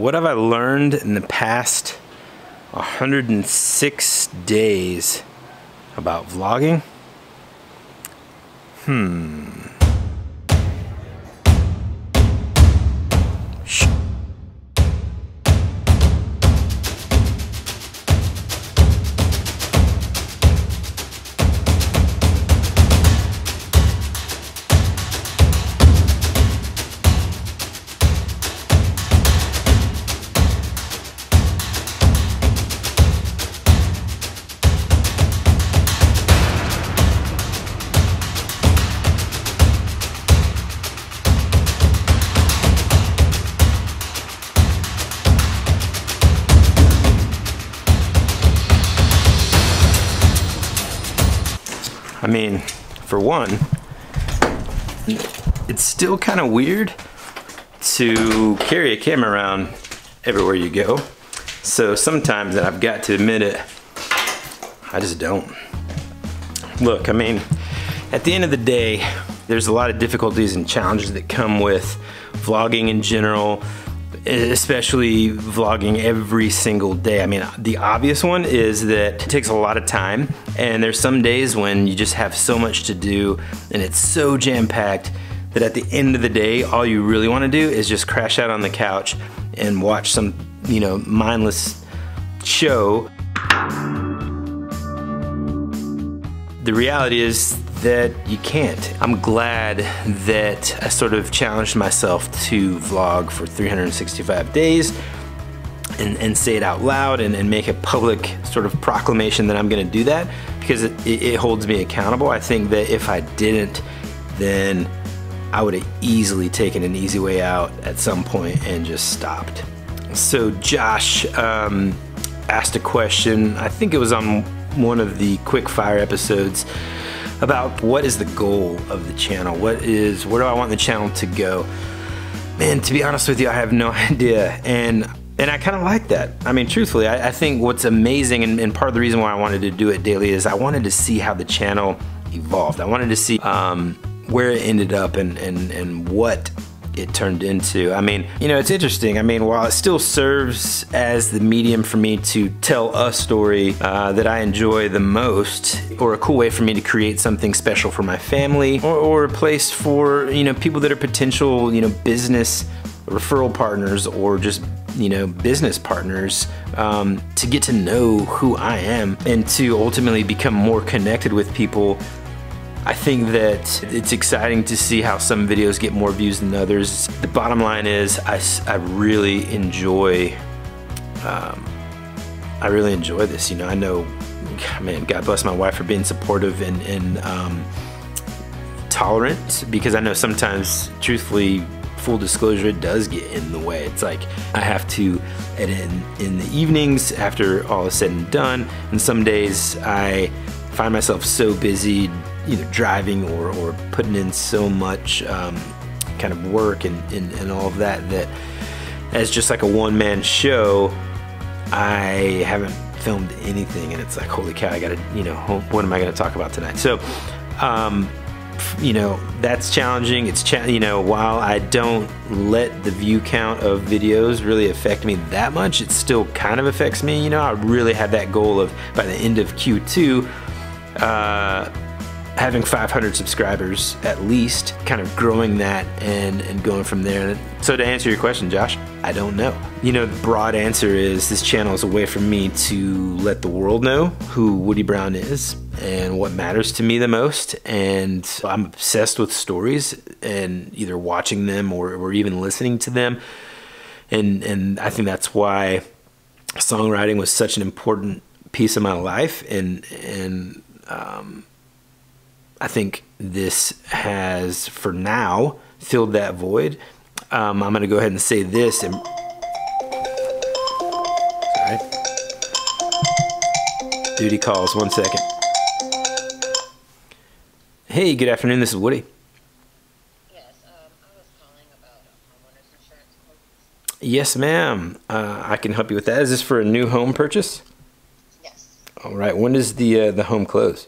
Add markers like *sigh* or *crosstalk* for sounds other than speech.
What have I learned in the past 106 days about vlogging? Hmm. Mean, for one, it's still kind of weird to carry a camera around everywhere you go. So sometimes, and I've got to admit it, I just don't. Look, I mean, at the end of the day, there's a lot of difficulties and challenges that come with vlogging in general, especially vlogging every single day. I mean, the obvious one is that it takes a lot of time and there's some days when you just have so much to do and it's so jam-packed that at the end of the day, all you really wanna do is just crash out on the couch and watch some, you know, mindless show. The reality is that you can't. I'm glad that I sort of challenged myself to vlog for 365 days and, and say it out loud and, and, make a public sort of proclamation that I'm gonna do that because it, it holds me accountable. I think that if I didn't, then I would have easily taken an easy way out at some point and just stopped. So Josh um, asked a question, I think it was on one of the quick fire episodes about what is the goal of the channel? What is, where do I want the channel to go? Man, to be honest with you, I have no *laughs* idea. And and I kind of like that. I mean, truthfully, I, I think what's amazing and, and, part of the reason why I wanted to do it daily is I wanted to see how the channel evolved. I wanted to see um, where it ended up and, and, and what it turned into. I mean, you know, it's interesting. I mean, while it still serves as the medium for me to tell a story uh, that I enjoy the most, or a cool way for me to create something special for my family, or, or a place for, you know, people that are potential, you know, business referral partners or just you know business partners um, to get to know who I am and to ultimately become more connected with people I think that it's exciting to see how some videos get more views than others. The bottom line is I, I really enjoy, um, I really enjoy this. You know, I know, man, God bless my wife for being supportive and, and um, tolerant because I know sometimes, truthfully, full disclosure, it does get in the way. It's like I have to edit in, in the evenings after all is said and done. And some days I find myself so busy either driving or, or putting in so much um, kind of work and, and, and all of that that as just like a one-man show I haven't filmed anything and it's like holy cow I gotta you know what am I gonna talk about tonight? So um, you know that's challenging. It's cha you know while I don't let the view count of videos really affect me that much it still kind of affects me. You know I really had that goal of by the end of Q2 uh, having 500 subscribers at least, kind of growing that and, and going from there. So to answer your question, Josh, I don't know. You know, the broad answer is this channel is a way for me to let the world know who Woody Brown is and what matters to me the most. And I'm obsessed with stories and either watching them or, or even listening to them. And, and I think that's why songwriting was such an important piece of my life and, and, um, I think this has, for now, filled that void. Um, I'm going to go ahead and say this. And, sorry. Duty calls, one second. Hey, good afternoon. This is Woody. Yes, um, I was calling about homeowner's insurance. Yes, ma'am. Uh, I can help you with that. Is this for a new home purchase? Yes. All right. When does the uh, the home close?